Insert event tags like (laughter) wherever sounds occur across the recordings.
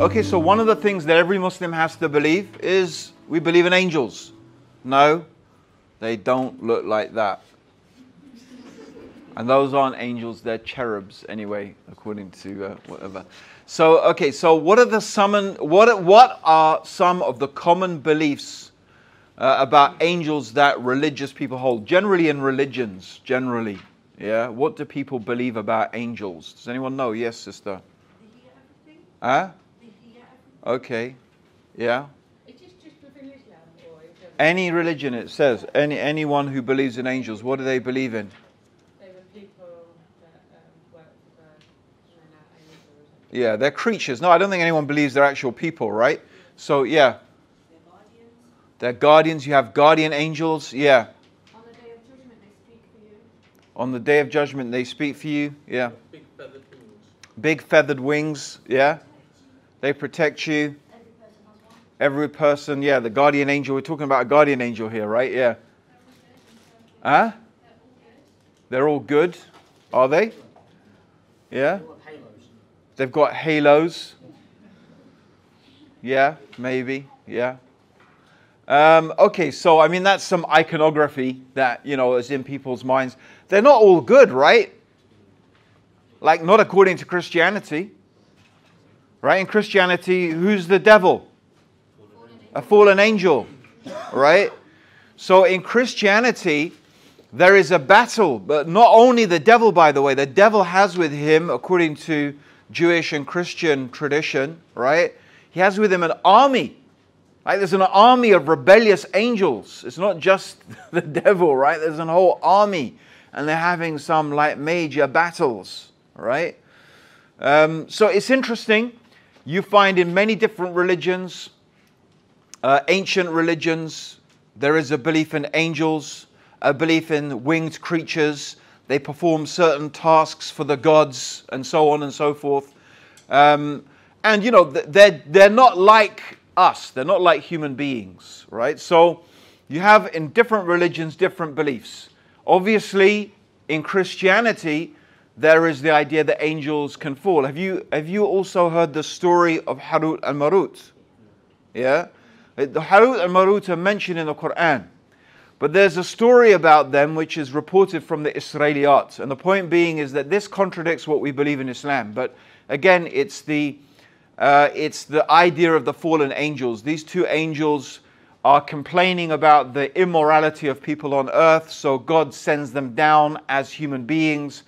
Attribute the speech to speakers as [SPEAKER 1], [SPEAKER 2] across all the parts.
[SPEAKER 1] Okay, so one of the things that every Muslim has to believe is we believe in angels. No, they don't look like that. And those aren't angels, they're cherubs anyway, according to uh, whatever. So, okay, so what are the summon, what, what are some of the common beliefs uh, about angels that religious people hold? Generally in religions, generally. Yeah, what do people believe about angels? Does anyone know? Yes, sister. Huh? Okay. Yeah. Any religion, it says. Any anyone who believes in angels, what do they believe in? Yeah, they're creatures. No, I don't think anyone believes they're actual people, right? So yeah. They're guardians. You have guardian angels. Yeah. On the day of judgment, they speak for you. On the day of judgment, they speak for you. Yeah.
[SPEAKER 2] Big feathered wings.
[SPEAKER 1] Big feathered wings. Yeah. They protect you. Every person, yeah, the guardian angel. We're talking about a guardian angel here, right? Yeah. Huh? They're all good. Are they? Yeah. They've got halos. Yeah, maybe. Yeah. Um, okay, so I mean, that's some iconography that, you know, is in people's minds. They're not all good, right? Like, not according to Christianity. Right? In Christianity, who's the devil? A fallen angel. Right? So in Christianity, there is a battle, but not only the devil, by the way, the devil has with him, according to Jewish and Christian tradition, right? He has with him an army. Like there's an army of rebellious angels. It's not just (laughs) the devil, right? There's an whole army, and they're having some like major battles, right? Um, so it's interesting. You find in many different religions, uh, ancient religions, there is a belief in angels, a belief in winged creatures. They perform certain tasks for the gods, and so on and so forth. Um, and you know, they're, they're not like us, they're not like human beings, right? So you have in different religions different beliefs. Obviously, in Christianity, there is the idea that angels can fall. Have you, have you also heard the story of Harut and Marut? Yeah? The Harut and Marut are mentioned in the Quran. But there's a story about them which is reported from the Israeliyat. And the point being is that this contradicts what we believe in Islam. But again, it's the, uh, it's the idea of the fallen angels. These two angels are complaining about the immorality of people on earth, so God sends them down as human beings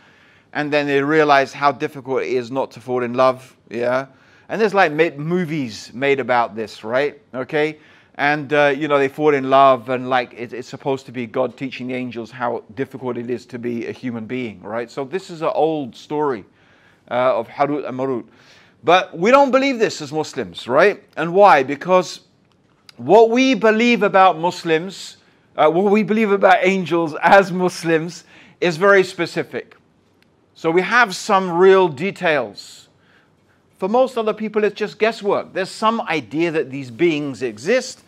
[SPEAKER 1] and then they realize how difficult it is not to fall in love. Yeah. And there's like movies made about this, right? Okay. And, uh, you know, they fall in love, and like it, it's supposed to be God teaching the angels how difficult it is to be a human being, right? So this is an old story uh, of Harut and Marut. But we don't believe this as Muslims, right? And why? Because what we believe about Muslims, uh, what we believe about angels as Muslims, is very specific. So we have some real details. For most other people, it's just guesswork. There's some idea that these beings exist,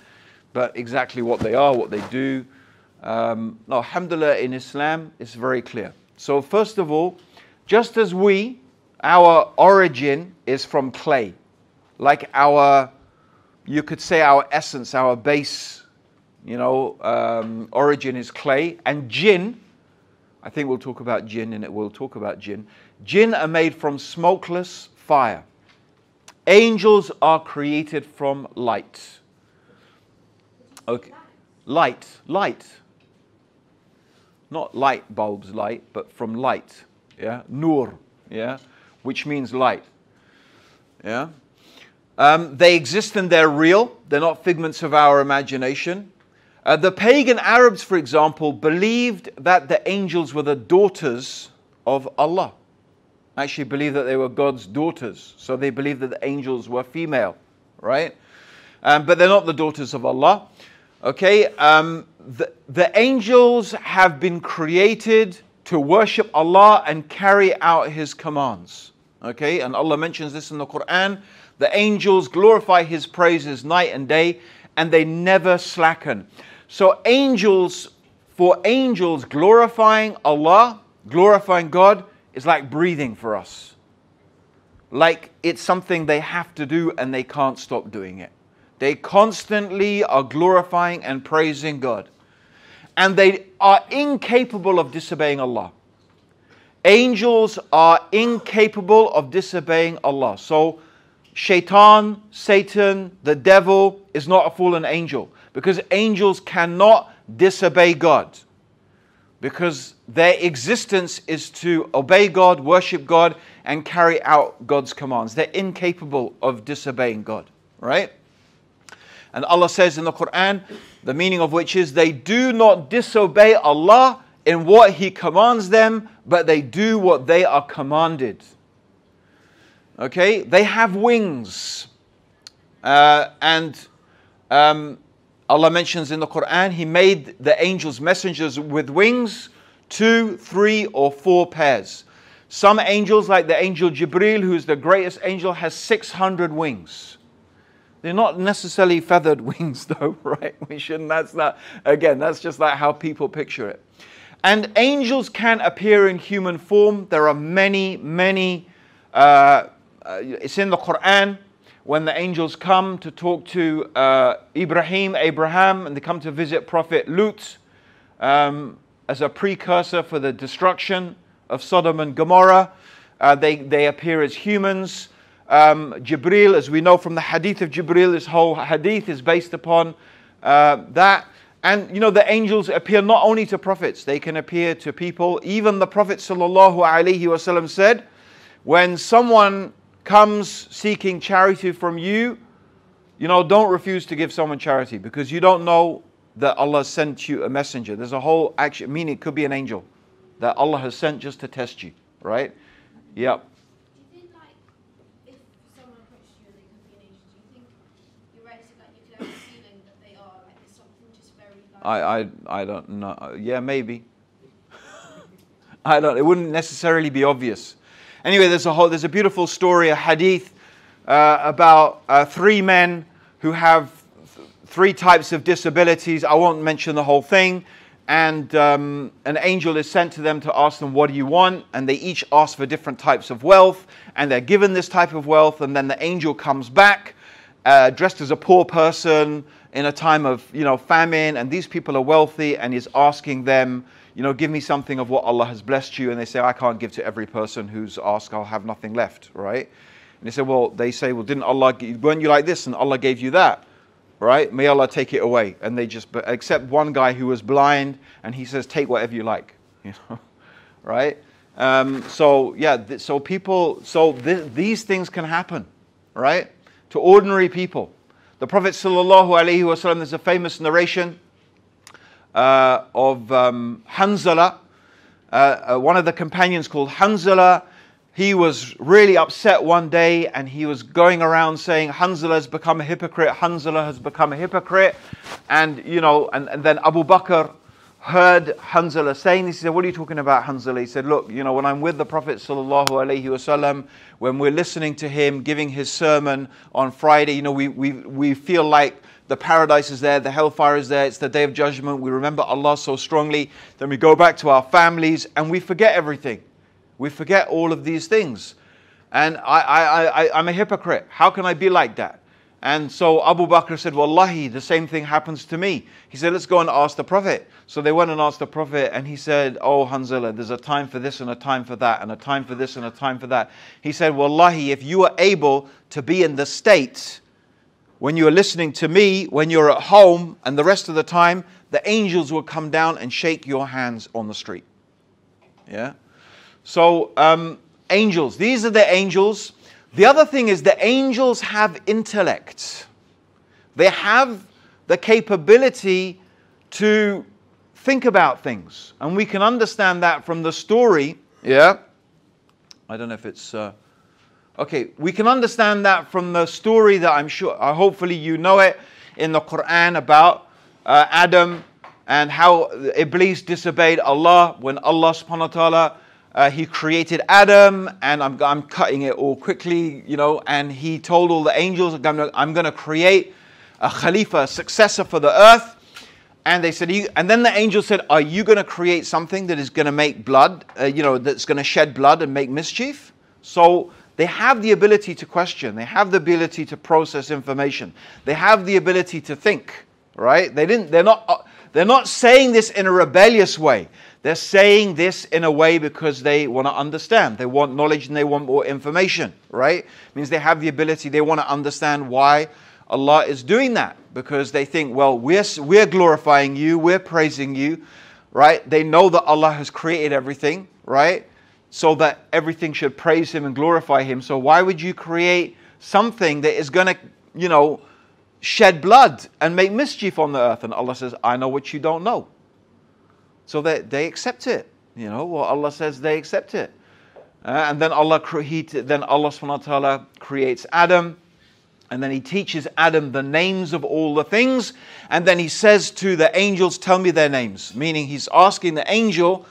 [SPEAKER 1] but exactly what they are, what they do. Um, no, alhamdulillah, in Islam, it's very clear. So, first of all, just as we, our origin is from clay, like our, you could say our essence, our base, you know, um, origin is clay, and jinn I think we'll talk about jinn and it We'll talk about jinn. Jinn are made from smokeless fire. Angels are created from light. Okay. Light, light. Not light bulbs light, but from light. Yeah. Nur. Yeah. Which means light. Yeah. Um, they exist and they're real. They're not figments of our imagination. Uh, the pagan Arabs, for example, believed that the angels were the daughters of Allah. Actually, believed that they were God's daughters. So they believed that the angels were female, right? Um, but they're not the daughters of Allah. Okay? Um, the, the angels have been created to worship Allah and carry out His commands. Okay? And Allah mentions this in the Quran. The angels glorify His praises night and day, and they never slacken. So, angels, for angels, glorifying Allah, glorifying God, is like breathing for us. like it's something they have to do and they can't stop doing it. They constantly are glorifying and praising God. And they are incapable of disobeying Allah. Angels are incapable of disobeying Allah. So, Shaitan, Satan, the devil is not a fallen angel because angels cannot disobey God because their existence is to obey God, worship God, and carry out God's commands. They're incapable of disobeying God, right? And Allah says in the Quran, the meaning of which is they do not disobey Allah in what He commands them, but they do what they are commanded. Okay, they have wings. Uh, and um, Allah mentions in the Quran, He made the angels messengers with wings, two, three, or four pairs. Some angels, like the angel Jibril, who is the greatest angel, has 600 wings. They're not necessarily feathered (laughs) wings, though, right? We shouldn't, that's not, again, that's just like how people picture it. And angels can appear in human form. There are many, many, uh, uh, it's in the Quran when the angels come to talk to uh, Ibrahim, Abraham, and they come to visit Prophet Lut um, as a precursor for the destruction of Sodom and Gomorrah. Uh, they, they appear as humans. Um, Jibril, as we know from the hadith of Jibril, this whole hadith is based upon uh, that. And you know, the angels appear not only to prophets, they can appear to people. Even the Prophet said, when someone comes seeking charity from you, you know, don't refuse to give someone charity because you don't know that Allah sent you a messenger. There's a whole action, meaning it could be an angel that Allah has sent just to test you, right? Yep. I, I, I don't know. Yeah, maybe. (laughs) I don't. It wouldn't necessarily be obvious. Anyway, there's a whole, there's a beautiful story, a hadith uh, about uh, three men who have th- three types of disabilities. I won't mention the whole thing. And um, an angel is sent to them to ask them, What do you want? And they each ask for different types of wealth. And they're given this type of wealth. And then the angel comes back uh, dressed as a poor person in a time of you know famine and these people are wealthy and he's asking them you know give me something of what allah has blessed you. And they say i can't give to every person who's asked i'll have nothing left right? And they say well they say well didn't allah weren't you like this and allah gave you that right? May allah take it away. And they just except one guy who was blind and he says take whatever you like (laughs) you know right? Um, so yeah th- so people so th- these things can happen right? To ordinary people. The Prophet ﷺ, there's a famous narration uh, of um, Hanzala, uh, uh, one of the companions called Hanzala. He was really upset one day and he was going around saying, Hanzala has become a hypocrite, Hanzala has become a hypocrite. And, you know, and, and then Abu Bakr heard Hanzala saying this. He said, What are you talking about, Hanzala? He said, Look, you know, when I'm with the Prophet, wasallam, when we're listening to him giving his sermon on Friday, you know, we, we, we feel like the paradise is there, the hellfire is there, it's the day of judgment. We remember Allah so strongly. Then we go back to our families and we forget everything. We forget all of these things. And I, I, I, I'm a hypocrite. How can I be like that? And so Abu Bakr said, Wallahi, the same thing happens to me. He said, Let's go and ask the Prophet. So they went and asked the Prophet, and he said, Oh, Hanzala, there's a time for this and a time for that, and a time for this and a time for that. He said, Wallahi, if you are able to be in the state when you are listening to me, when you're at home, and the rest of the time, the angels will come down and shake your hands on the street. Yeah? So, um, angels, these are the angels the other thing is the angels have intellect. They have the capability to think about things. And we can understand that from the story. Yeah? I don't know if it's. Uh, okay, we can understand that from the story that I'm sure, uh, hopefully, you know it in the Quran about uh, Adam and how Iblis disobeyed Allah when Allah subhanahu wa ta'ala uh, he created Adam, and I'm, I'm cutting it all quickly, you know, and he told all the angels, I'm going to create a Khalifa, a successor for the earth. And they said, and then the angel said, Are you going to create something that is going to make blood, uh, you know, that's going to shed blood and make mischief? So They have the ability to question, they have the ability to process information, they have the ability to think, right? They didn't, they're, not, uh, they're not saying this in a rebellious way. They're saying this in a way because they want to understand. They want knowledge and they want more information, right? It means they have the ability, they want to understand why Allah is doing that because they think, well, we're, we're glorifying you, we're praising you, right? They know that Allah has created everything, right? So that everything should praise Him and glorify Him. So why would you create something that is going to, you know, shed blood and make mischief on the earth? And Allah says, I know what you don't know. So they, they accept it. You know, what Allah says, they accept it. Uh, and then Allah, he, then Allah subhanahu wa ta'ala creates Adam and then he teaches Adam the names of all the things. And then he says to the angels, Tell me their names. Meaning he's asking the angel,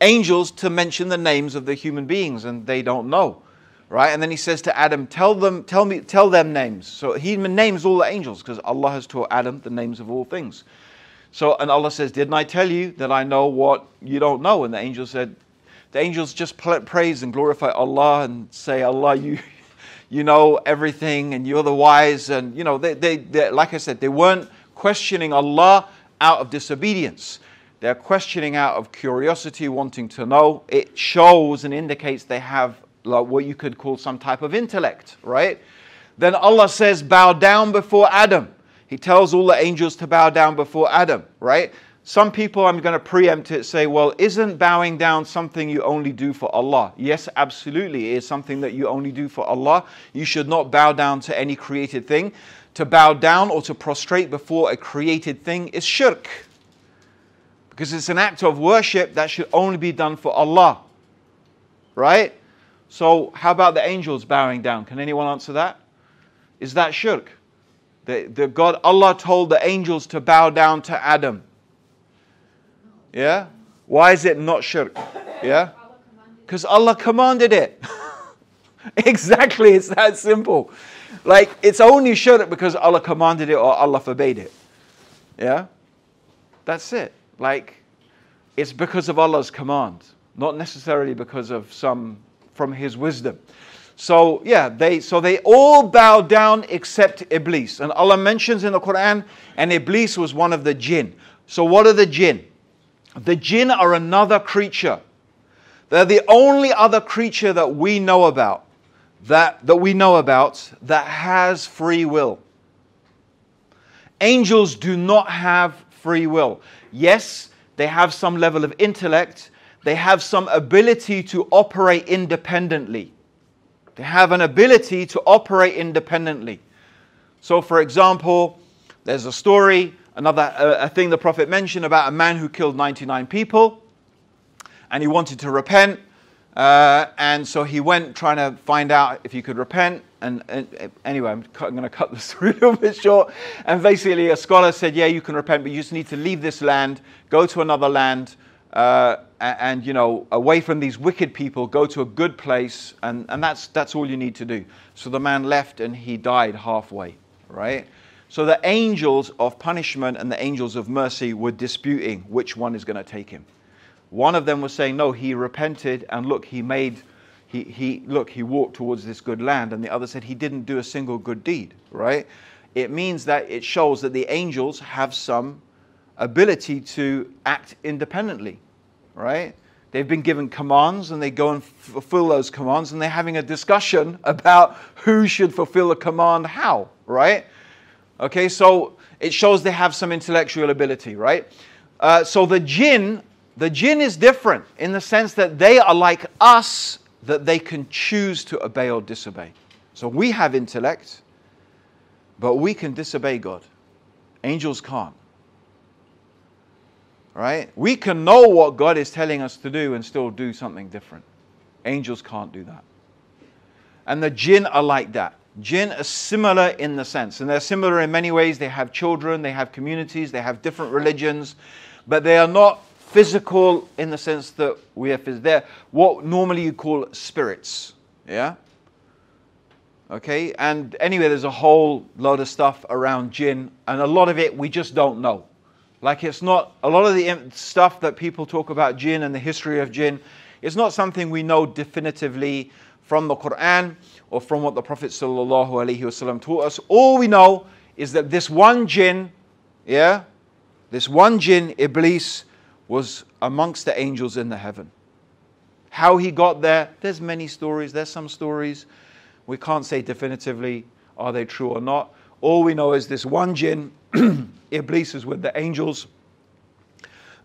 [SPEAKER 1] angels to mention the names of the human beings, and they don't know. Right? And then he says to Adam, Tell them, tell me, tell them names. So he names all the angels, because Allah has taught Adam the names of all things. So and Allah says, Didn't I tell you that I know what you don't know? And the angel said, the angels just praise and glorify Allah and say, Allah, you you know everything and you're the wise. And, you know, they, they, they, like I said, they weren't questioning Allah out of disobedience. They're questioning out of curiosity, wanting to know. It shows and indicates they have like, what you could call some type of intellect, right? Then Allah says, Bow down before Adam. He tells all the angels to bow down before Adam, right? Some people, I'm going to preempt it, say, well, isn't bowing down something you only do for Allah? Yes, absolutely. It is something that you only do for Allah. You should not bow down to any created thing. To bow down or to prostrate before a created thing is shirk. Because it's an act of worship that should only be done for Allah. Right? So, how about the angels bowing down? Can anyone answer that? Is that shirk? The, the God, Allah told the angels to bow down to Adam. Yeah? Why is it not shirk? Yeah? Because Allah commanded it. (laughs) exactly, it's that simple. Like, it's only shirk because Allah commanded it or Allah forbade it. Yeah? That's it. Like, it's because of Allah's command, not necessarily because of some from His wisdom. So yeah, they so they all bow down except Iblis. And Allah mentions in the Quran, and Iblis was one of the jinn. So what are the jinn? The jinn are another creature. They're the only other creature that we know about that, that we know about that has free will. Angels do not have free will. Yes, they have some level of intellect, they have some ability to operate independently. They have an ability to operate independently. So, for example, there's a story another a thing the Prophet mentioned about a man who killed 99 people and he wanted to repent. Uh, and so he went trying to find out if he could repent. And, and uh, anyway, I'm, I'm going to cut (laughs) this story a little bit short. And basically, a scholar said, Yeah, you can repent, but you just need to leave this land, go to another land, uh, and, and, you know, away from these wicked people, go to a good place. And, and that's, that's all you need to do. So the man left and he died halfway, right? So the angels of punishment and the angels of mercy were disputing which one is going to take him. One of them was saying, No, he repented, and look, he made, he, he, look, he walked towards this good land. And the other said, He didn't do a single good deed, right? It means that it shows that the angels have some ability to act independently, right? They've been given commands and they go and fulfill those commands, and they're having a discussion (laughs) about who should fulfill a command how, right? Okay, so it shows they have some intellectual ability, right? Uh, so the jinn, the jinn is different in the sense that they are like us, that they can choose to obey or disobey. So we have intellect, but we can disobey God. Angels can't. Right? We can know what God is telling us to do and still do something different. Angels can't do that. And the jinn are like that. Jinn are similar in the sense, and they're similar in many ways. They have children, they have communities, they have different religions, but they are not physical in the sense that we are physical. They're what normally you call spirits. Yeah? Okay? And anyway, there's a whole lot of stuff around jinn, and a lot of it we just don't know. Like it's not, a lot of the stuff that people talk about jinn and the history of jinn, it's not something we know definitively from the Quran or from what the Prophet ﷺ taught us. All we know is that this one jinn, yeah, this one jinn, Iblis, was amongst the angels in the heaven. How he got there, there's many stories, there's some stories. We can't say definitively are they true or not. All we know is this one jinn, (clears throat) Iblis is with the angels,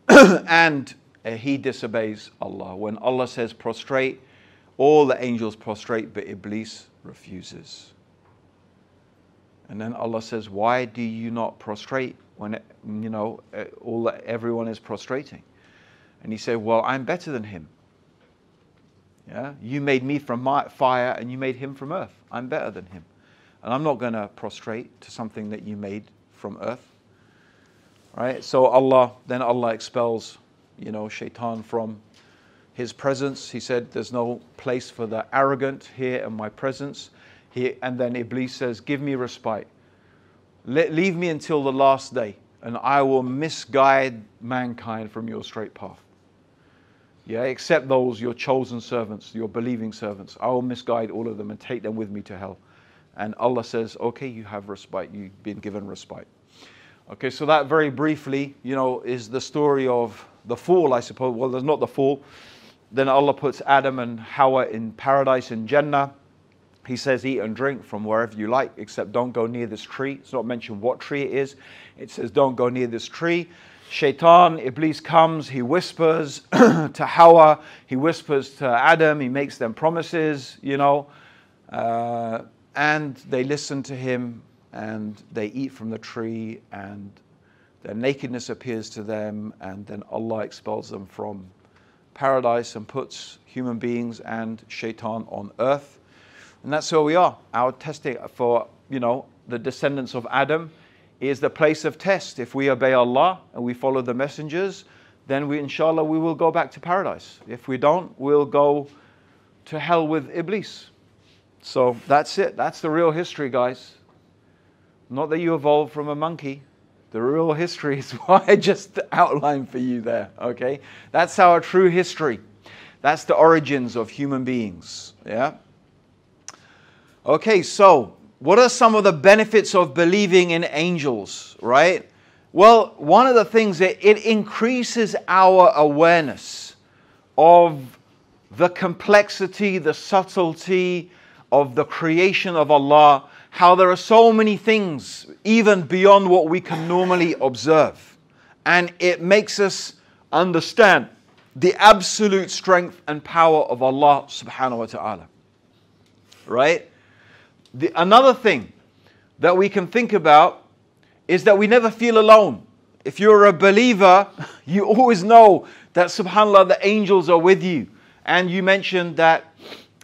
[SPEAKER 1] (clears throat) and uh, he disobeys Allah. When Allah says prostrate, all the angels prostrate, but Iblis refuses. And then Allah says, Why do you not prostrate when you know uh, all everyone is prostrating? And he said, Well, I'm better than him. Yeah? You made me from my fire and you made him from earth. I'm better than him. And I'm not going to prostrate to something that you made from earth. Right? So Allah, then Allah expels, you know, shaitan from his presence. He said, There's no place for the arrogant here in my presence. He, and then Iblis says, Give me respite. Let, leave me until the last day, and I will misguide mankind from your straight path. Yeah, except those, your chosen servants, your believing servants. I will misguide all of them and take them with me to hell. And Allah says, okay, you have respite. You've been given respite. Okay, so that very briefly, you know, is the story of the fall, I suppose. Well, there's not the fall. Then Allah puts Adam and Hawa in paradise in Jannah. He says, eat and drink from wherever you like, except don't go near this tree. It's not mentioned what tree it is. It says, don't go near this tree. Shaitan, Iblis comes, he whispers (clears throat) to Hawa, he whispers to Adam, he makes them promises, you know, uh, and they listen to him and they eat from the tree and their nakedness appears to them and then Allah expels them from paradise and puts human beings and shaitan on earth. And that's where we are. Our testing for, you know, the descendants of Adam is the place of test. If we obey Allah and we follow the messengers, then we, inshallah, we will go back to paradise. If we don't, we'll go to hell with Iblis. So that's it. That's the real history, guys. Not that you evolved from a monkey. The real history is (laughs) what I just outlined for you there, okay? That's our true history. That's the origins of human beings, yeah? Okay, so what are some of the benefits of believing in angels, right? Well, one of the things that it increases our awareness of the complexity, the subtlety of the creation of Allah, how there are so many things even beyond what we can normally observe. And it makes us understand the absolute strength and power of Allah subhanahu wa ta'ala. Right? The, another thing that we can think about is that we never feel alone. If you're a believer, (laughs) you always know that subhanAllah, the angels are with you. And you mentioned that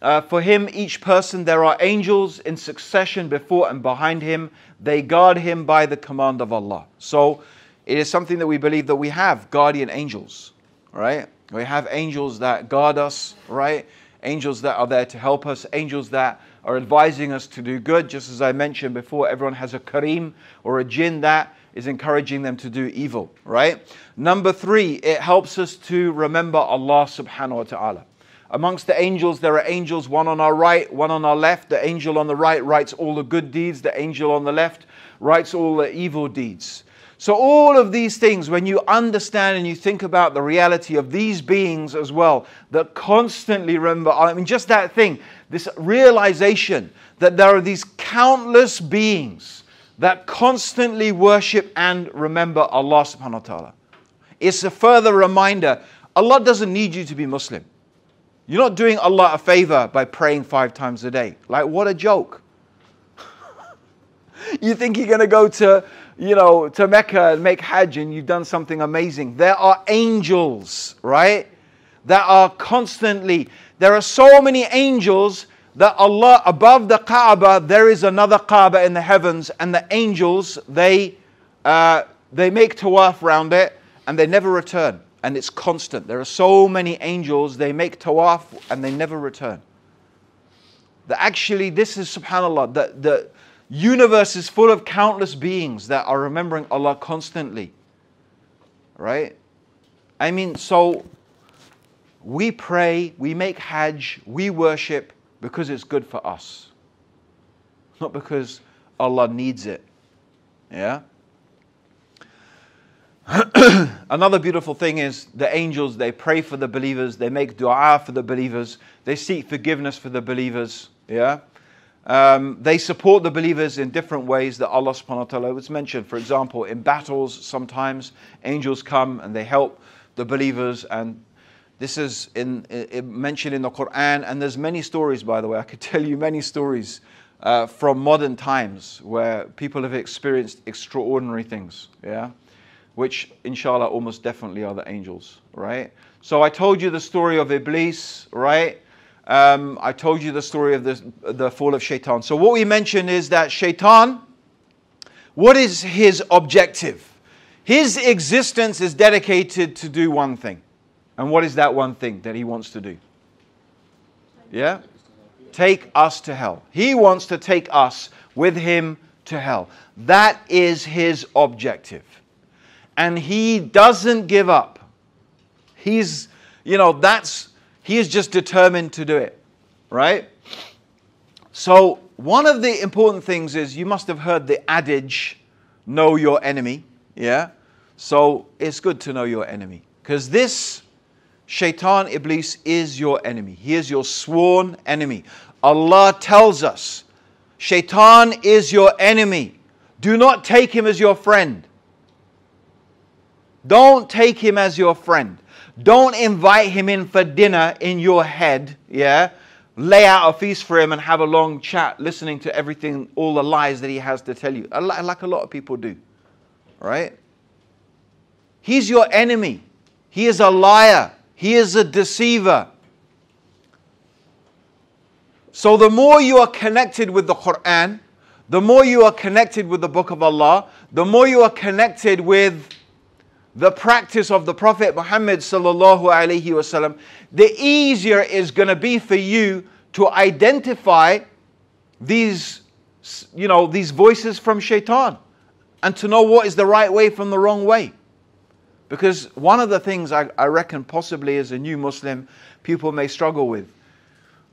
[SPEAKER 1] uh, for him, each person, there are angels in succession before and behind him. They guard him by the command of Allah. So it is something that we believe that we have guardian angels, right? We have angels that guard us, right? Angels that are there to help us, angels that are advising us to do good. Just as I mentioned before, everyone has a qareen or a jinn that is encouraging them to do evil, right? Number three, it helps us to remember Allah subhanahu wa ta'ala. Amongst the angels, there are angels, one on our right, one on our left. The angel on the right writes all the good deeds, the angel on the left writes all the evil deeds. So, all of these things, when you understand and you think about the reality of these beings as well, that constantly remember, I mean, just that thing, this realization that there are these countless beings that constantly worship and remember Allah subhanahu wa ta'ala. It's a further reminder Allah doesn't need you to be Muslim. You're not doing Allah a favor by praying five times a day. Like, what a joke. (laughs) you think you're going to go to, you know, to Mecca and make Hajj and you've done something amazing. There are angels, right? That are constantly there are so many angels that Allah, above the Kaaba, there is another Kaaba in the heavens, and the angels, they, uh, they make tawaf around it and they never return. And it's constant. There are so many angels, they make tawaf and they never return. That actually, this is subhanAllah, the, the universe is full of countless beings that are remembering Allah constantly. Right? I mean, so we pray, we make Hajj, we worship, because it's good for us, not because Allah needs it. Yeah? (clears throat) Another beautiful thing is the angels, they pray for the believers, they make dua for the believers, they seek forgiveness for the believers. Yeah? Um, they support the believers in different ways that Allah subhanahu wa ta'ala was mentioned. For example, in battles, sometimes angels come and they help the believers, and this is in, in, mentioned in the Quran. And there's many stories, by the way. I could (laughs) tell you many stories uh, from modern times where people have experienced extraordinary things. Yeah which inshallah almost definitely are the angels, right? So I told you the story of Iblis, right? Um, I told you the story of the, the fall of Shaitan. So what we mentioned is that Shaitan, what is his objective? His existence is dedicated to do one thing. And what is that one thing that he wants to do? Yeah? Take us to hell. He wants to take us with him to hell. That is his objective and he doesn't give up. He's, you know, that's, he is just determined to do it, right? So, one of the important things is you must have heard the adage, know your enemy, yeah? So, it's good to know your enemy because this shaitan, Iblis, is your enemy. He is your sworn enemy. Allah tells us, shaitan is your enemy. Do not take him as your friend. Don't take him as your friend. Don't invite him in for dinner in your head, yeah? Lay out a feast for him and have a long chat, listening to everything, all the lies that he has to tell you, like a lot of people do, right? He's your enemy. He is a liar. He is a deceiver. So, the more you are connected with the Quran, the more you are connected with the Book of Allah, the more you are connected with the practice of the Prophet Muhammad sallallahu alaihi wasallam, the easier is going to be for you to identify these, you know, these voices from shaitan and to know what is the right way from the wrong way. Because one of the things I, I reckon possibly as a new Muslim people may struggle with,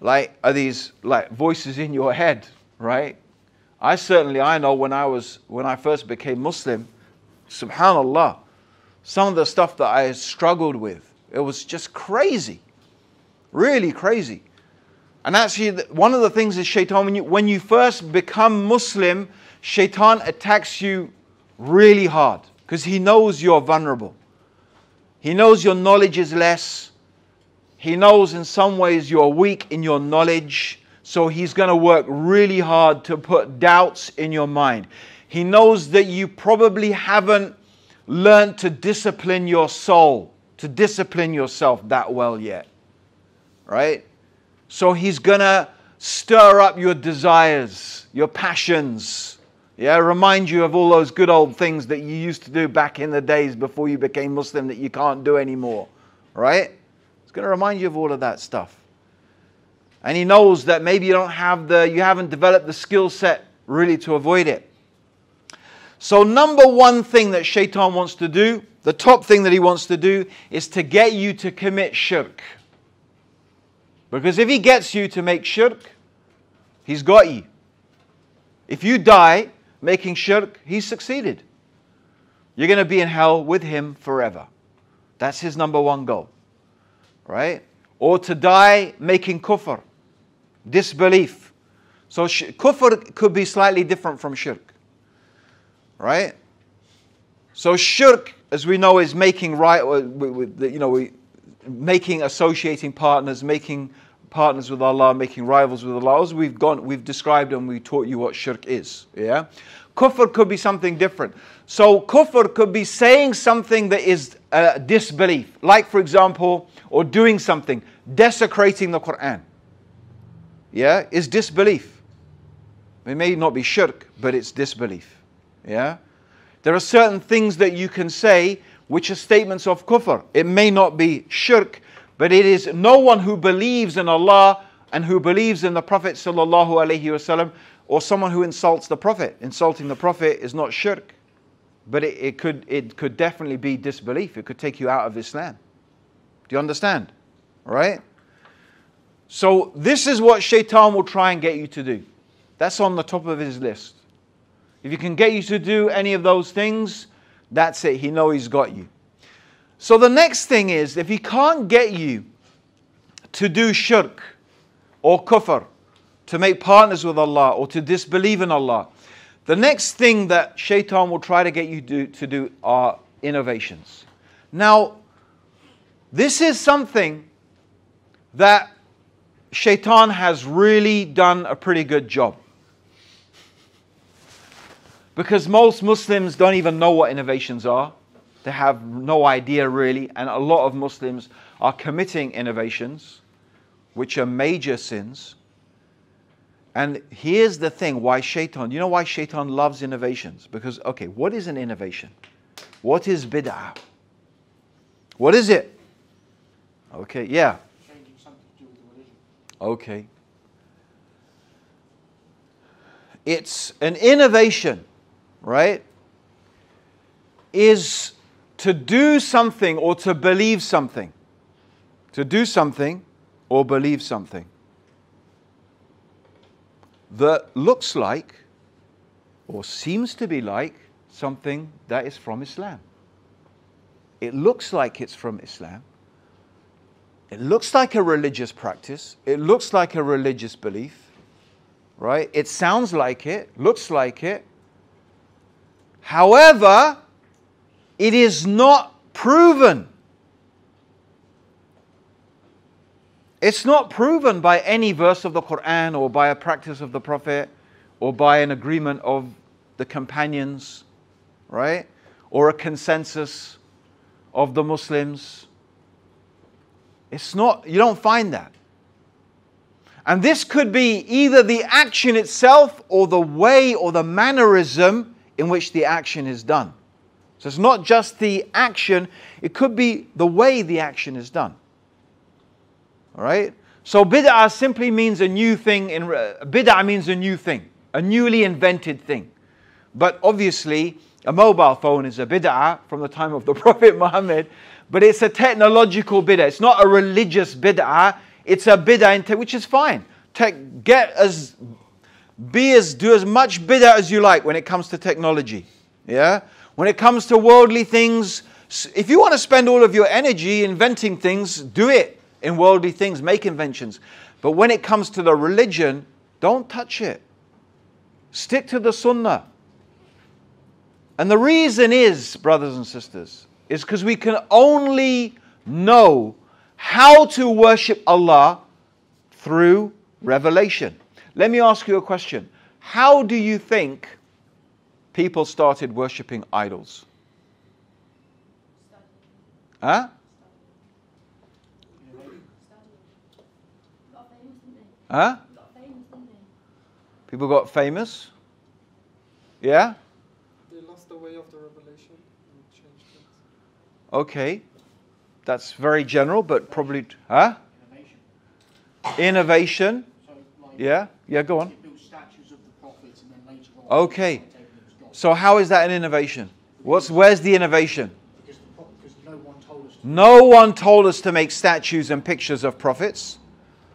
[SPEAKER 1] like, are these like voices in your head, right? I certainly I know when I was when I first became Muslim, subhanallah, some of the stuff that I struggled with. It was just crazy, really crazy. And actually, one of the things is shaitan, when you, when you first become Muslim, shaitan attacks you really hard because he knows you're vulnerable. He knows your knowledge is less. He knows in some ways you're weak in your knowledge. So he's going to work really hard to put doubts in your mind. He knows that you probably haven't learned to discipline your soul, to discipline yourself that well yet. Right? So he's going to stir up your desires, your passions. Yeah, remind you of all those good old things that you used to do back in the days before you became Muslim that you can't do anymore. Right? It's going to remind you of all of that stuff. And he knows that maybe you don't have the you haven't developed the skill set really to avoid it. So, number one thing that shaitan wants to do, the top thing that he wants to do, is to get you to commit shirk. Because if he gets you to make shirk, he's got you. If you die making shirk, he's succeeded. You're going to be in hell with him forever. That's his number one goal. Right? Or to die making kufr, disbelief. So, kufr could be slightly different from shirk right? So shirk, as we know, is making right, uh, you know, making associating partners, making partners with Allah, making rivals with Allah. As we've gone, we've described and we taught you what shirk is. Yeah, kufr could be something different. So kufr could be saying something that is uh, disbelief, like for example, or doing something, desecrating the Quran. Yeah, is disbelief. It may not be shirk, but it's disbelief. Yeah? There are certain things that you can say which are statements of kufr. It may not be shirk, but it is no one who believes in Allah and who believes in the Prophet sallallahu alaihi wasallam or someone who insults the Prophet. Insulting the Prophet is not shirk, but it, it, could, it could definitely be disbelief. It could take you out of Islam. Do you understand? Right? So, this is what shaitan will try and get you to do. That's on the top of his list. If he can get you to do any of those things, that's it. He knows he's got you. So, the next thing is if he can't get you to do shirk or kufr, to make partners with Allah or to disbelieve in Allah, the next thing that shaitan will try to get you do, to do are innovations. Now, this is something that shaitan has really done a pretty good job. Because most Muslims don't even know what innovations are. They have no idea really, and a lot of Muslims are committing innovations, which are major sins. And here's the thing why shaitan, you know why shaitan loves innovations? Because, okay, what is an innovation? What is bid'ah? What is it? Okay, yeah. Okay. It's an innovation, right? Is to do something or to believe something. To do something or believe something that looks like or seems to be like something that is from Islam. It looks like it's from Islam. It looks like a religious practice. It looks like a religious belief, right? It sounds like it, looks like it. However, it is not proven. It's not proven by any verse of the Quran or by a practice of the Prophet or by an agreement of the companions, right? Or a consensus of the Muslims. It's not, you don't find that. And this could be either the action itself or the way or the mannerism in which the action is done. So it's not just the action, it could be the way the action is done. All right? So bid'ah simply means a new thing. In, bid'ah means a new thing, a newly invented thing. But obviously, a mobile phone is a bid'ah from the time of the (laughs) Prophet Muhammad, but it's a technological bid'ah. It's not a religious bid'ah. It's a bid'ah, which is fine. Te- get as, be as, do as much bid'ah as you like when it comes to technology. Yeah? When it comes to worldly things, if you want to spend all of your energy inventing things, do it in worldly things, make inventions. But when it comes to the religion, don't touch it. Stick to the sunnah. And the reason is, brothers and sisters, is because we can only know how to worship Allah through revelation. Let me ask you a question. How do you think people started worshipping idols? Huh? Huh? People got famous. Yeah?
[SPEAKER 2] They lost the way of the revelation and changed things.
[SPEAKER 1] Okay. That's very general, but probably. Huh? Innovation. Innovation. So, like, yeah? Yeah, go on. Okay. So, how is that an innovation? What's, where's the innovation? Because, the, because no, one told us no one told us to make statues and pictures of prophets.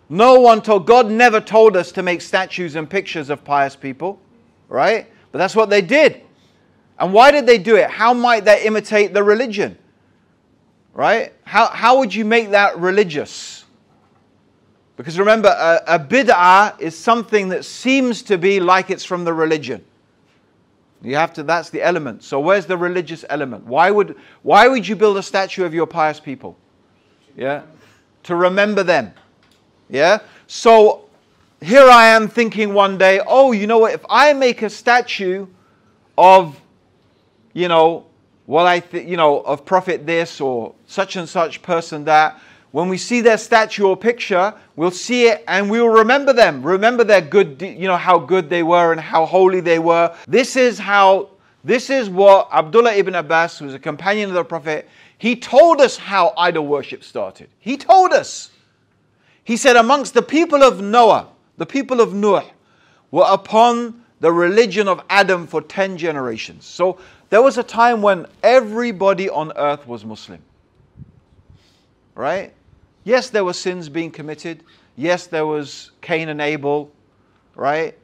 [SPEAKER 1] No one told, God never told us to make statues and pictures of pious people, right? But that's what they did. And why did they do it? How might they imitate the religion? Right? How, how would you make that religious? Because remember, a, a bid'ah is something that seems to be like it's from the religion. You have to, that's the element. So where's the religious element? Why would, why would you build a statue of your pious people? Yeah? To remember them. Yeah? So here I am thinking one day, oh, you know what? If I make a statue of, you know, well, I, th- you know, of prophet this or such and such person that, when we see their statue or picture, we'll see it and we will remember them. Remember their good, you know, how good they were and how holy they were. This is how, this is what Abdullah ibn Abbas, who was a companion of the Prophet, he told us how idol worship started. He told us. He said, Amongst the people of Noah, the people of Nuh, were upon the religion of Adam for 10 generations. So there was a time when everybody on earth was Muslim. Right? Yes, there were sins being committed. Yes, there was Cain and Abel, right?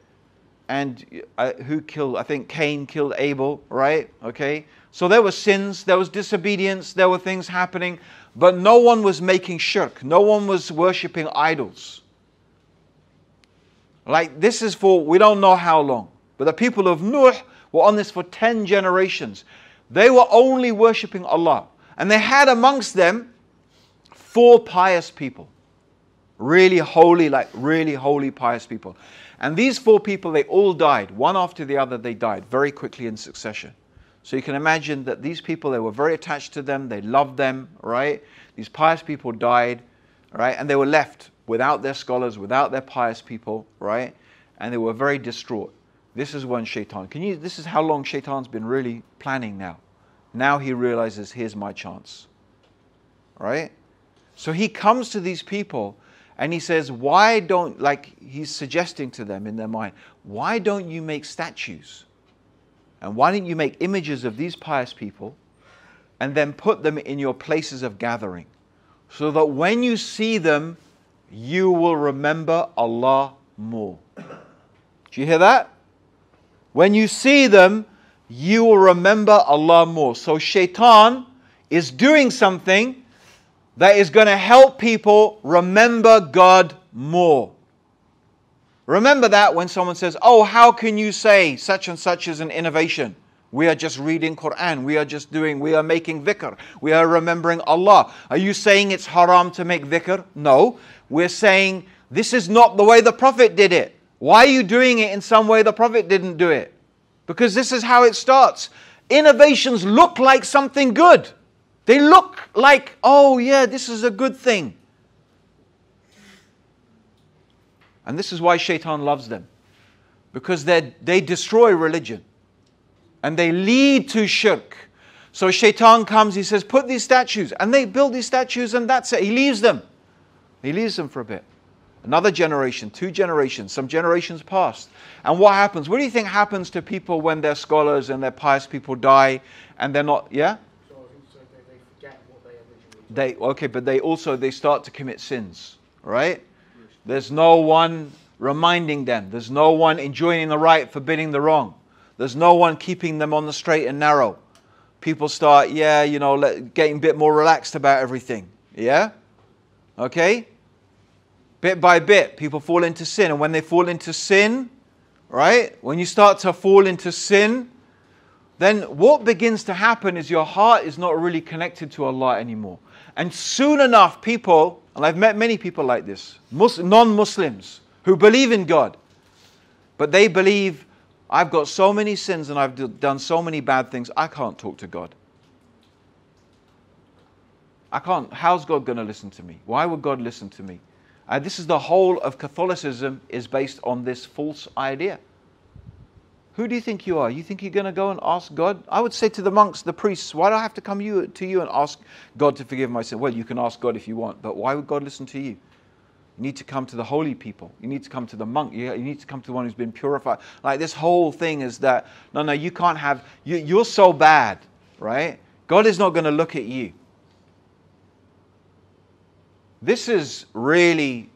[SPEAKER 1] And uh, who killed? I think Cain killed Abel, right? Okay. So there were sins, there was disobedience, there were things happening, but no one was making shirk. No one was worshipping idols. Like this is for we don't know how long. But the people of Nuh were on this for 10 generations. They were only worshipping Allah. And they had amongst them four pious people. Really holy, like really holy, pious people. And these four people, they all died. One after the other, they died very quickly in succession. So you can imagine that these people, they were very attached to them, they loved them, right? These pious people died, right? And they were left without their scholars, without their pious people, right? And they were very distraught. This is when shaitan, can you, this is how long shaitan's been really planning now. Now he realizes, here's my chance. Right? So he comes to these people and he says, why don't, like he's suggesting to them in their mind, why don't you make statues? And why don't you make images of these pious people and then put them in your places of gathering? So that when you see them, you will remember Allah more. Do you hear that? When you see them, you will remember Allah more. So, shaitan is doing something that is going to help people remember God more. Remember that when someone says, Oh, how can you say such and such is an innovation? We are just reading Quran. We are just doing, we are making dhikr. We are remembering Allah. Are you saying it's haram to make dhikr? No. We're saying this is not the way the Prophet did it. Why are you doing it in some way the Prophet didn't do it? Because this is how it starts. Innovations look like something good. They look like, oh, yeah, this is a good thing. And this is why shaitan loves them. Because they destroy religion and they lead to shirk. So shaitan comes, he says, put these statues. And they build these statues and that's it. He leaves them. He leaves them for a bit. Another generation, two generations, some generations passed. And what happens? What do you think happens to people when their scholars and their pious people die and they're not, yeah? They okay, but they also they start to commit sins, right? There's no one reminding them. There's no one enjoining the right, forbidding the wrong. There's no one keeping them on the straight and narrow. People start, yeah, you know, getting a bit more relaxed about everything. Yeah? Okay? Bit by bit, people fall into sin. And when they fall into sin, right? When you start to fall into sin, then what begins to happen is your heart is not really connected to Allah anymore. And soon enough, people, and I've met many people like this, non Muslims, who believe in God, but they believe, I've got so many sins and I've done so many bad things, I can't talk to God. I can't. How's God going to listen to me? Why would God listen to me? And this is the whole of Catholicism is based on this false idea. Who do you think you are? You think you're going to go and ask God? I would say to the monks, the priests, why do I have to come you, to you and ask God to forgive my sin? Well, you can ask God if you want, but why would God listen to you? You need to come to the holy people. You need to come to the monk. You, need to come to the one who's been purified. Like this whole thing is that, no, no, you can't have, you, you're so bad, right? God is not going to look at you. This is really,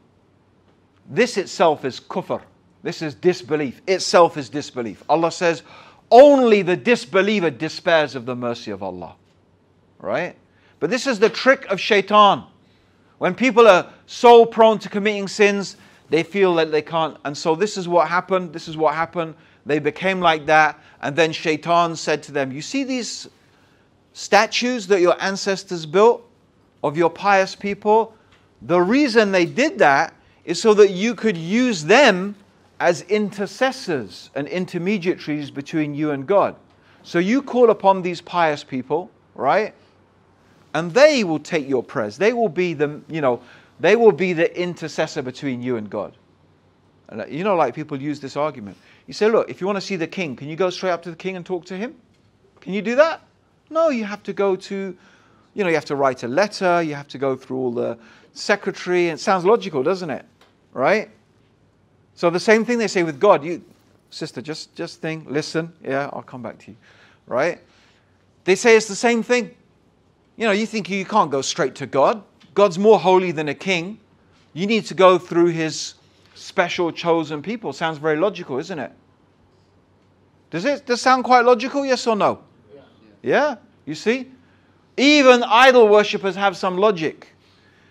[SPEAKER 1] this itself is kufr. This is disbelief. Itself is disbelief. Allah says, only the disbeliever despairs of the mercy of Allah. Right? But this is the trick of shaitan. When people are so prone to committing sins, they feel that they can't. And so this is what happened. This is what happened. They became like that. And then shaitan said to them, You see these statues that your ancestors built of your pious people? The reason they did that is so that you could use them as intercessors and intermediaries between you and God. So you call upon these pious people, right? And they will take your prayers. They will be the, you know, they will be the intercessor between you and God. And uh, you know, like people use this argument. You say, look, if you want to see the king, can you go straight up to the king and talk to him? Can you do that? No, you have to go to, you know, you have to write a letter, you have to go through all the secretary. It sounds logical, doesn't it? Right? So the same thing they say with God. You, sister, just just think, listen. Yeah, I'll come back to you. Right? They say it's the same thing. You know, you think you can't go straight to God. God's more holy than a king. You need to go through his special chosen people. Sounds very logical, isn't it? Does it does sound quite logical? Yes or no? Yeah. yeah. You see? Even idol worshippers have some logic.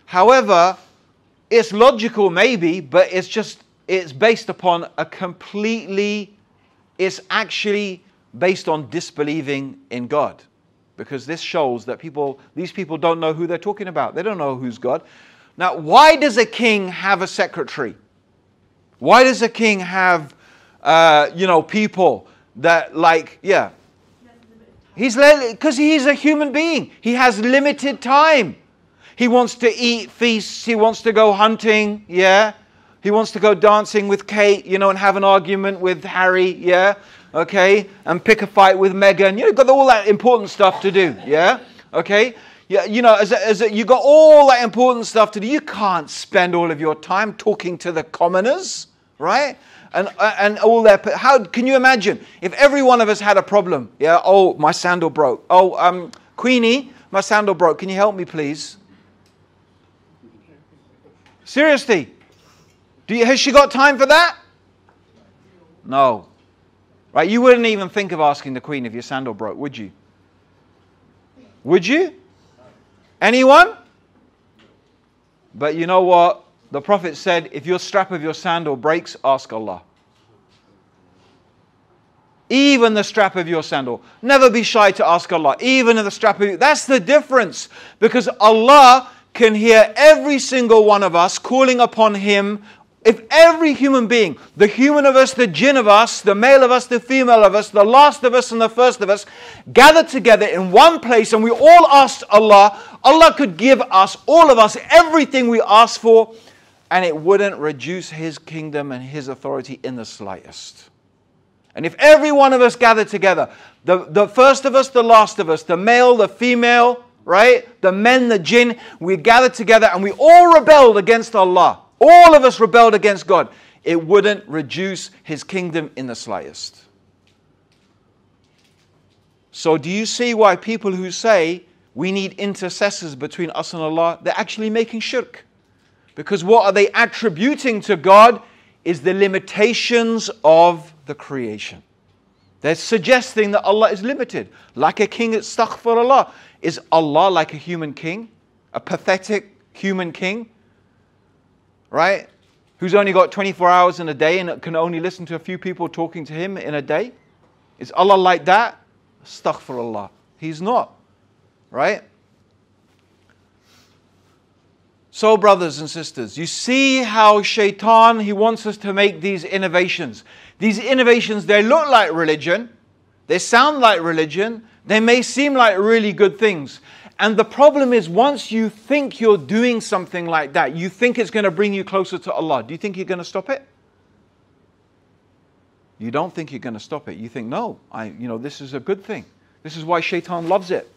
[SPEAKER 1] However, it's logical maybe, but it's just it's based upon a completely it's actually based on disbelieving in God. Because this shows that people these people don't know who they're talking about. They don't know who's God. Now, why does a king have a secretary? Why does a king have uh, you know people that like yeah He's because he's a human being. He has limited time. He wants to eat feasts. He wants to go hunting. Yeah. He wants to go dancing with Kate, you know, and have an argument with Harry. Yeah. Okay. And pick a fight with Meghan. You know, got all that important stuff to do. Yeah. Okay. Yeah, you know, as a, as a, you got all that important stuff to do. You can't spend all of your time talking to the commoners, right? and, uh, and all their. How can you imagine if every one of us had a problem? Yeah. Oh, my sandal broke. Oh, um, Queenie, my sandal broke. Can you help me, please? Seriously, you, has she got time for that? No. Right? You wouldn't even think of asking the Queen if your sandal broke, would you? Would you? Anyone? But you know what? The Prophet said, if your strap of your sandal breaks, ask Allah. Even the strap of your sandal. Never be shy to ask Allah. Even the strap of you. That's the difference. Because Allah can hear every single one of us calling upon Him if every human being, the human of us, the jinn of us, the male of us, the female of us, the last of us, and the first of us, gathered together in one place and we all asked Allah, Allah could give us, all of us, everything we asked for and it wouldn't reduce his kingdom and his authority in the slightest. And if every one of us gathered together, the, the first of us, the last of us, the male, the female, right? The men, the jinn, we gathered together and we all rebelled against Allah. All of us rebelled against God. It wouldn't reduce his kingdom in the slightest. So, do you see why people who say we need intercessors between us and Allah, they're actually making shirk? Because what are they attributing to God is the limitations of the creation. They're suggesting that Allah is limited, like a king Astaghfirullah. Is Allah like a human king? A pathetic human king? Right? Who's only got 24 hours in a day and can only listen to a few people talking to him in a day? Is Allah like that? Astaghfirullah. He's not. Right? So, brothers and sisters, you see how shaitan, he wants us to make these innovations. These innovations, they look like religion, they sound like religion, they may seem like really good things. And the problem is, once you think you're doing something like that, you think it's going to bring you closer to Allah. Do you think you're going to stop it? You don't think you're going to stop it. You think, no, I, you know, this is a good thing. This is why shaitan loves it.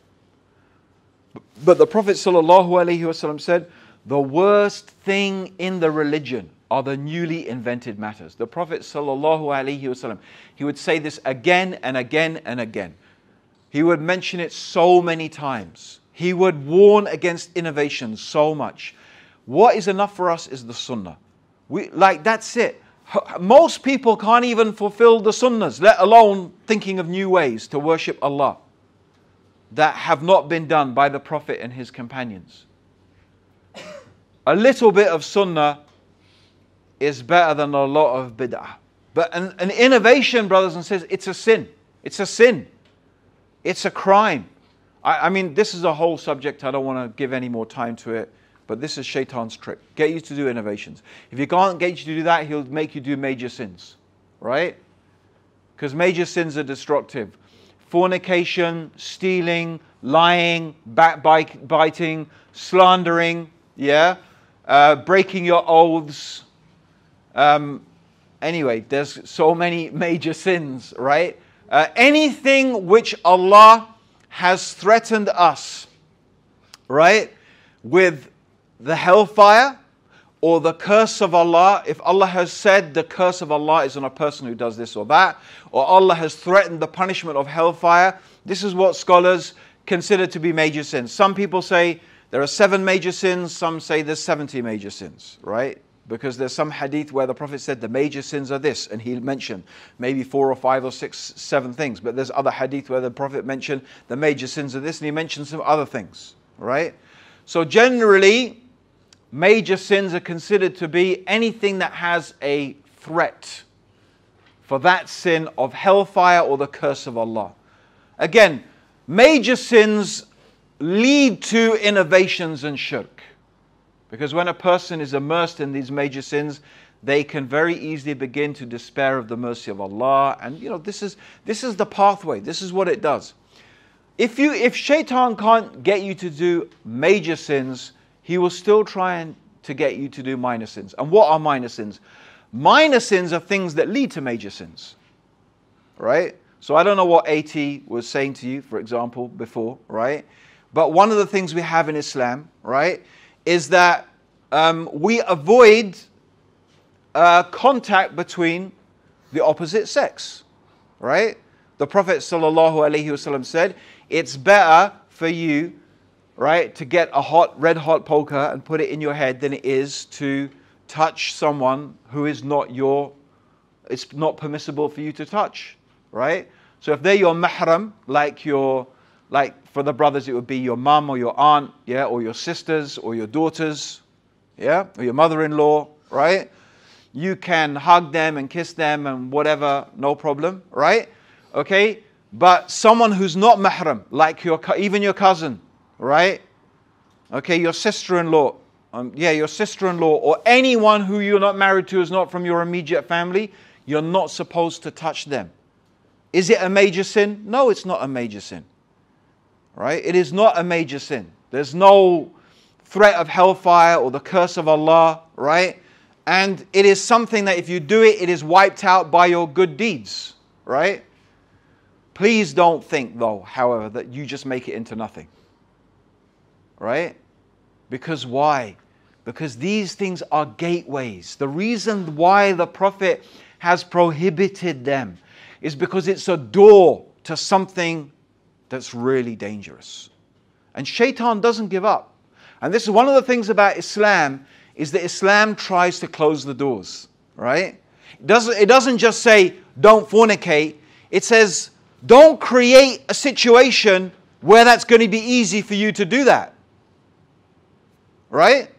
[SPEAKER 1] But the Prophet ﷺ said, the worst thing in the religion are the newly invented matters. The Prophet wasallam, he would say this again and again and again. He would mention it so many times. He would warn against innovation so much. What is enough for us is the sunnah. We, like, that's it. Most people can't even fulfill the sunnahs, let alone thinking of new ways to worship Allah that have not been done by the Prophet and his companions a little bit of sunnah is better than a lot of bid'ah. But an, an, innovation, brothers and sisters, it's a sin. It's a sin. It's a crime. I, I mean, this is a whole subject. I don't want to give any more time to it. But this is Shaitan's trick. Get you to do innovations. If he can't get you to do that, he'll make you do major sins. Right? Because major sins are destructive. Fornication, stealing, lying, backbiting, slandering, yeah? uh, breaking your oaths. Um, anyway, there's so many (laughs) major sins, right? Uh, anything which Allah has threatened us, right, with the hellfire or the curse of Allah, if Allah has said the curse of Allah is on a person who does this or that, or Allah has threatened the punishment of hellfire, this is what scholars consider to be major sins. Some people say There are seven major sins, some say there's 70 major sins, right? Because there's some hadith where the Prophet said the major sins are this, and he mentioned maybe four or five or six, seven things. But there's other hadith where the Prophet mentioned the major sins are this, and he mentioned some other things, right? So generally, major sins are considered to be anything that has a threat for that sin of hellfire or the curse of Allah. Again, major sins lead to innovations and shirk. Because when a person is immersed in these major sins, they can very easily begin to despair of the mercy of Allah. And you know, this is this is the pathway. This is what it does. If you if shaitan can't get you to do major sins, he will still try and to get you to do minor sins. And what are minor sins? Minor sins are things that lead to major sins. Right? So I don't know what AT was saying to you, for example, before, right? But one of the things we have in Islam, right, is that um, we avoid uh, contact between the opposite sex, right? The Prophet ﷺ said, it's better for you, right, to get a hot, red hot poker and put it in your head than it is to touch someone who is not your, it's not permissible for you to touch, right? So if they're your mahram, like your, like for the brothers, it would be your mum or your aunt, yeah, or your sisters or your daughters, yeah, or your mother in law, right? You can hug them and kiss them and whatever, no problem, right? Okay? But someone who's not mahram, like your, even your cousin, right? Okay, your sister in law, um, yeah, your sister in law, or anyone who you're not married to is not from your immediate family, you're not supposed to touch them. Is it a major sin? No, it's not a major sin right? It is not a major sin. There's no threat of hellfire or the curse of Allah, right? And it is something that if you do it, it is wiped out by your good deeds, right? Please don't think, though, however, that you just make it into nothing, right? Because why? Because these things are gateways. The reason why the Prophet has prohibited them is because it's a door to something that's really dangerous. And shaitan doesn't give up. And this is one of the things about Islam is that Islam tries to close the doors, right? It doesn't, it doesn't just say, don't fornicate. It says, don't create a situation where that's going to be easy for you to do that. Right?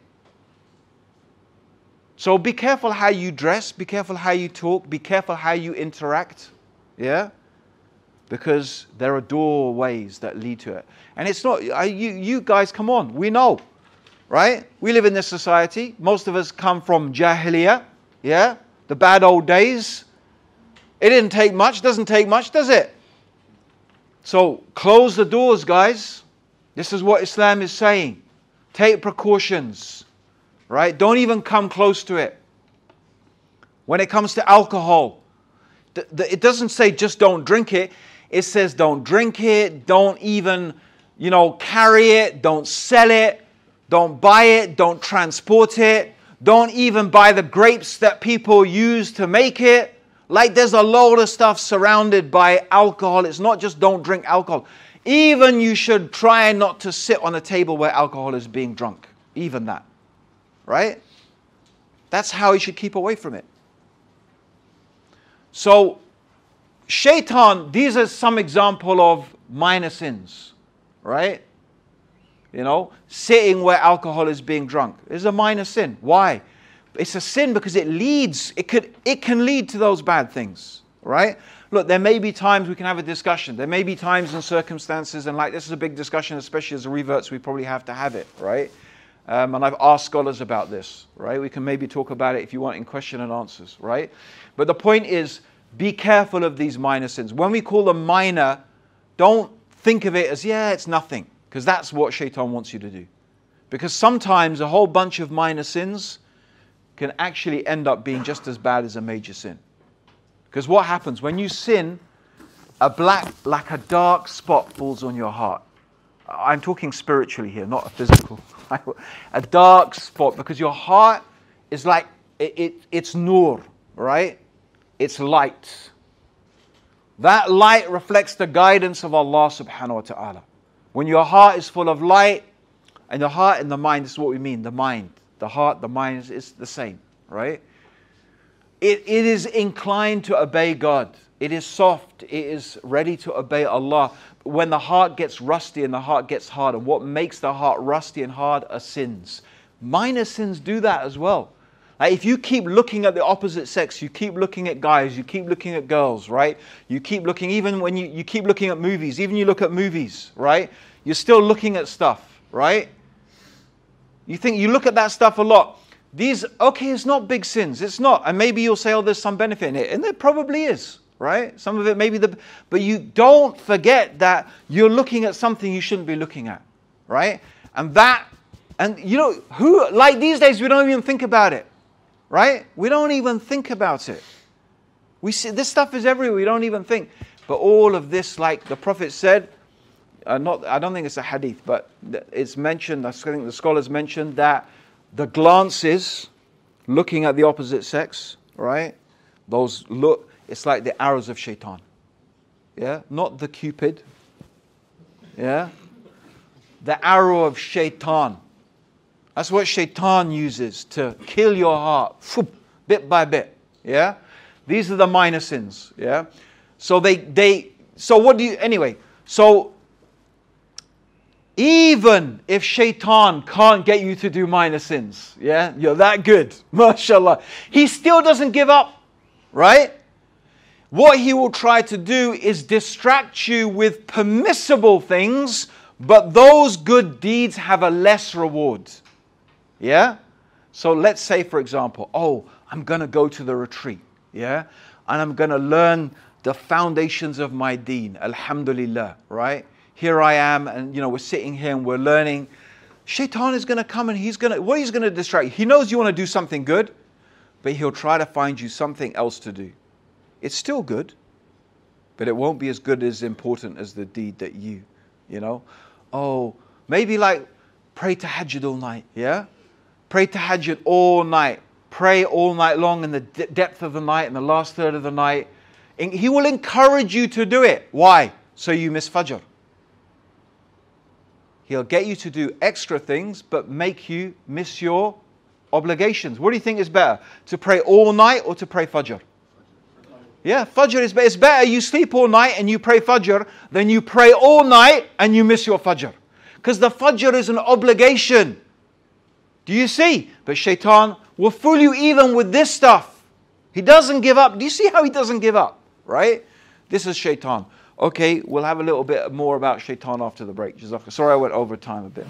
[SPEAKER 1] So be careful how you dress, be careful how you talk, be careful how you interact. Yeah? Because there are doorways that lead to it. And it's not, I, you, you guys, come on, we know, right? We live in this society. Most of us come from Jahiliyyah, yeah? The bad old days. It didn't take much, doesn't take much, does it? So close the doors, guys. This is what Islam is saying. Take precautions, right? Don't even come close to it. When it comes to alcohol, it doesn't say just don't drink it. It says don't drink it, don't even, you know, carry it, don't sell it, don't buy it, don't transport it, don't even buy the grapes that people use to make it. Like there's a load of stuff surrounded by alcohol. It's not just don't drink alcohol. Even you should try not to sit on a table where alcohol is being drunk. Even that. Right? That's how you should keep away from it. So shaitan, these are some example of minor sins, right? You know, sitting where alcohol is being drunk is a minor sin. Why? It's a sin because it leads, it could it can lead to those bad things, right? Look, there may be times we can have a discussion. There may be times and circumstances, and like this is a big discussion, especially as reverts, we probably have to have it, right? Um, and I've asked scholars about this, right? We can maybe talk about it if you want in question and answers, right? But the point is, be careful of these minor sins. When we call them minor, don't think of it as, yeah, it's nothing, because that's what shaitan wants you to do. Because sometimes a whole bunch of minor sins can actually end up being just as bad as a major sin. Because what happens when you sin, a black, like a dark spot falls on your heart. I'm talking spiritually here, not a physical. (laughs) a dark spot, because your heart is like, it, it, it's nur, right? It's light. That light reflects the guidance of Allah subhanahu wa ta'ala. When your heart is full of light, And the heart and the mind, this is what we mean the mind. The heart, the mind is, is the same, right? It, it is inclined to obey God. It is soft. It is ready to obey Allah. When the heart gets rusty and the heart gets hard, and what makes the heart rusty and hard are sins. Minor sins do that as well. Like if you keep looking at the opposite sex, you keep looking at guys, you keep looking at girls, right? You keep looking, even when you, you keep looking at movies, even you look at movies, right? You're still looking at stuff, right? You think you look at that stuff a lot. These, okay, it's not big sins. It's not. And maybe you'll say, oh, there's some benefit in it. And there probably is, right? Some of it maybe the, but you don't forget that you're looking at something you shouldn't be looking at, right? And that, and you know, who, like these days, we don't even think about it, right? We don't even think about it. We see, this stuff is everywhere. We don't even think. But all of this, like the Prophet said, uh, not, I don't think it's a hadith, but it's mentioned, I think the scholars mentioned that the glances, looking at the opposite sex, right? Those look, it's like the arrows of shaitan. Yeah? Not the cupid. Yeah? The arrow of shaitan. That's what shaitan uses to kill your heart, bit by bit. Yeah? These are the minor sins. Yeah? So they, they, so what do you, anyway, so even if shaitan can't get you to do minor sins, yeah, you're that good, (laughs) mashallah, he still doesn't give up, right? What he will try to do is distract you with permissible things, but those good deeds have a less reward. Yeah? So let's say, for example, oh, I'm going to go to the retreat, yeah? And I'm going to learn the foundations of my deen, alhamdulillah, right? here I am, and you know, we're sitting here and we're learning. Shaitan is going to come and he's going to, what he's going to distract you. He knows you want to do something good, but he'll try to find you something else to do. It's still good, but it won't be as good as important as the deed that you, you know. Oh, maybe like pray tahajjud all night, yeah? Pray tahajjud all night. Pray all night long in the depth of the night, in the last third of the night. He will encourage you to do it. Why? So you miss Fajr. He'll get you to do extra things, but make you miss your obligations. What do you think is better? To pray all night or to pray Fajr? Yeah, Fajr is better. It's better you sleep all night and you pray Fajr than you pray all night and you miss your Fajr. Because the Fajr is an obligation. Do you see? But Shaitan will fool you even with this stuff. He doesn't give up. Do you see how he doesn't give up? Right? This is Shaitan. Okay, we'll have a little bit more about shaitan after the break. Sorry I went over time a bit.